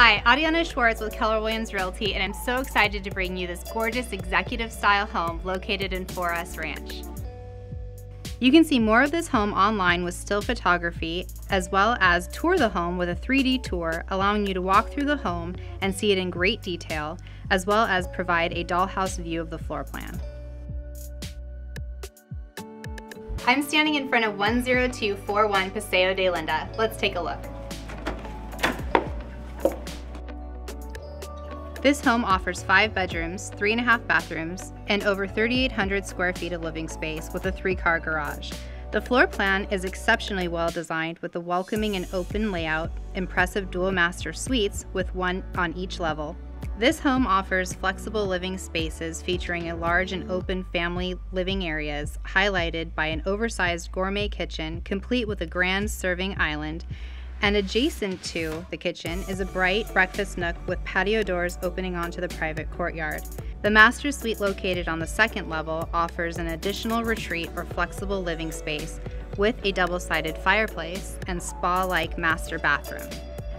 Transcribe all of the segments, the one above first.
Hi, Arianna Schwarz with Keller Williams Realty, and I'm so excited to bring you this gorgeous executive style home located in 4S Ranch. You can see more of this home online with still photography, as well as tour the home with a 3D tour, allowing you to walk through the home and see it in great detail, as well as provide a dollhouse view of the floor plan. I'm standing in front of 10241 Paseo de Linda. Let's take a look. This home offers five bedrooms, three and a half bathrooms, and over 3,800 square feet of living space with a three car garage. The floor plan is exceptionally well designed with a welcoming and open layout, impressive dual master suites with one on each level. This home offers flexible living spaces featuring a large and open family living areas, highlighted by an oversized gourmet kitchen complete with a grand serving island and adjacent to the kitchen is a bright breakfast nook with patio doors opening onto the private courtyard. The master suite located on the second level offers an additional retreat or flexible living space with a double-sided fireplace and spa-like master bathroom.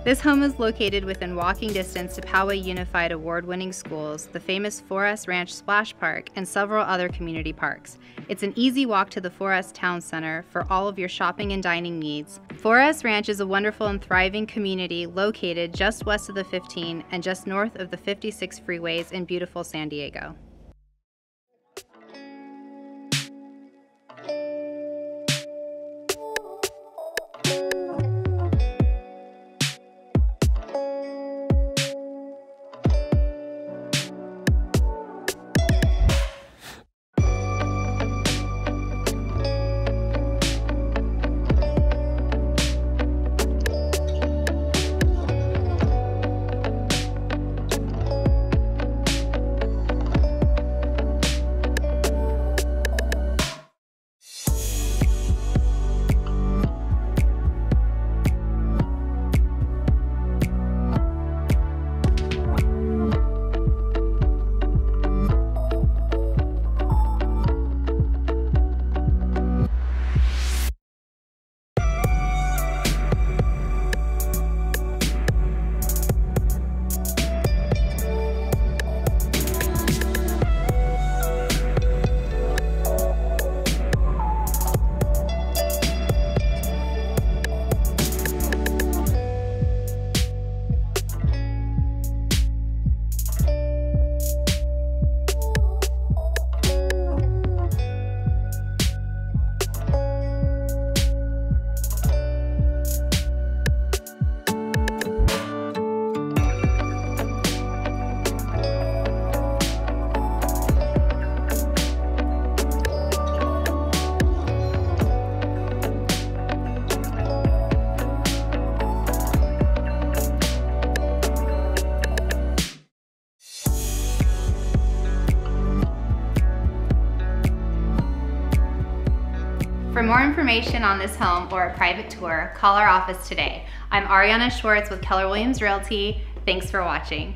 This home is located within walking distance to Poway Unified award-winning schools, the famous 4S Ranch Splash Park, and several other community parks. It's an easy walk to the 4S Town Center for all of your shopping and dining needs. 4S Ranch is a wonderful and thriving community located just west of the 15 and just north of the 56 freeways in beautiful San Diego. For more information on this home or a private tour, call our office today. I'm Arianna Schwarz with Keller Williams Realty. Thanks for watching.